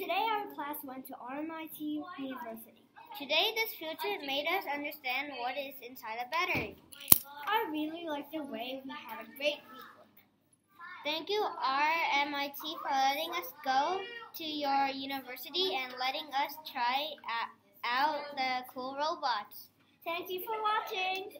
Today our class went to RMIT University. Today this field trip made us understand what is inside a battery. I really liked the way we had a great week. Thank you RMIT for letting us go to your university and letting us try out the cool robots. Thank you for watching.